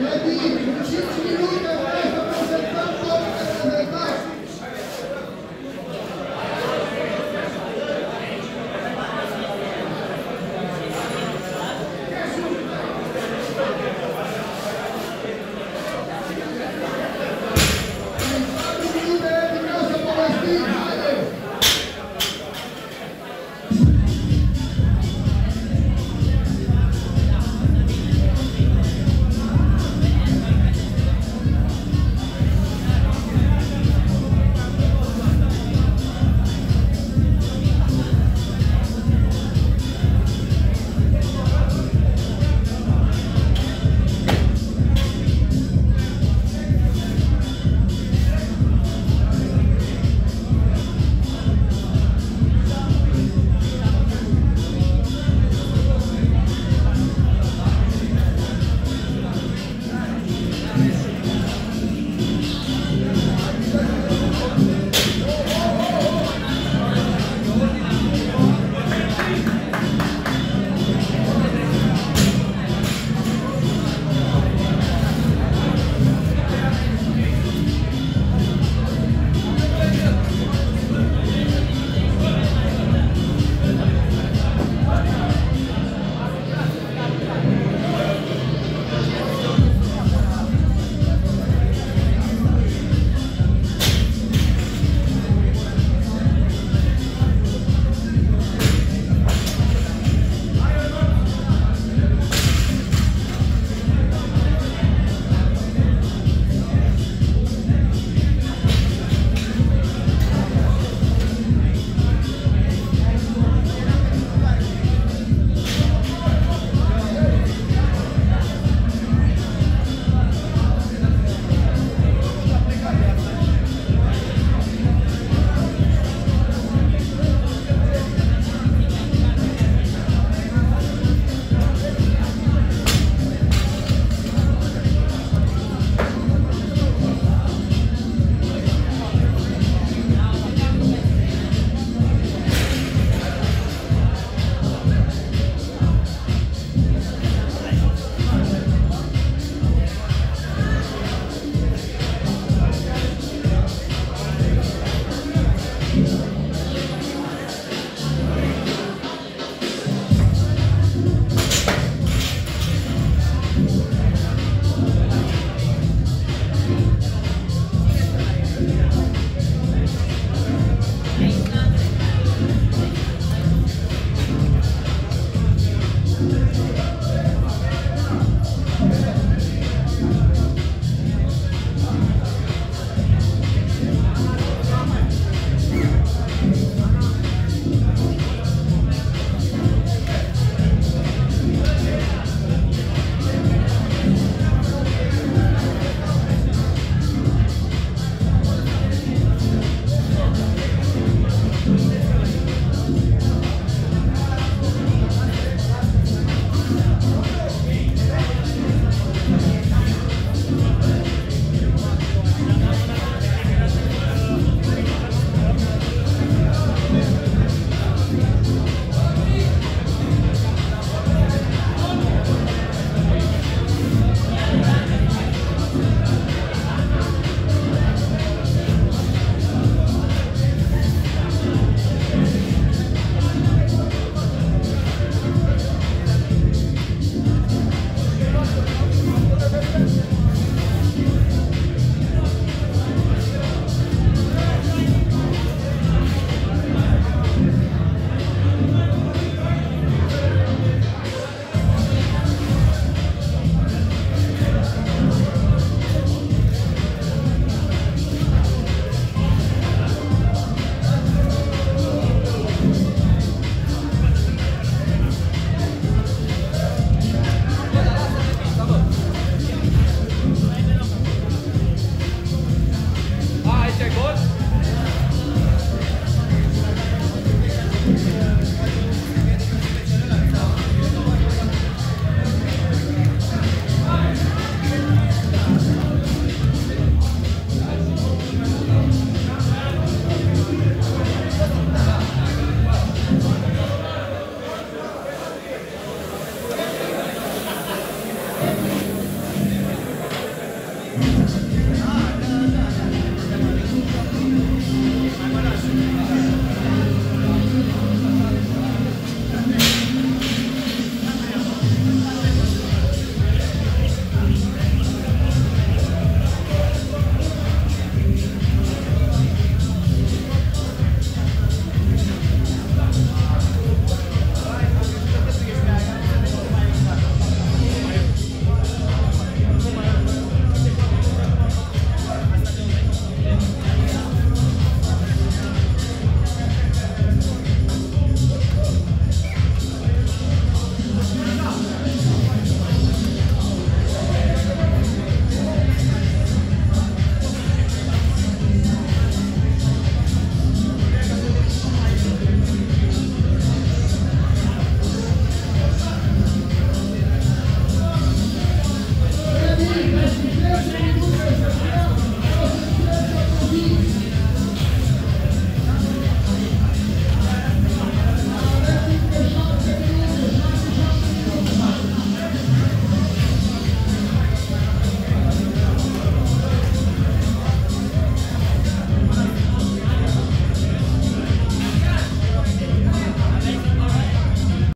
Vai vir, 20 minutos.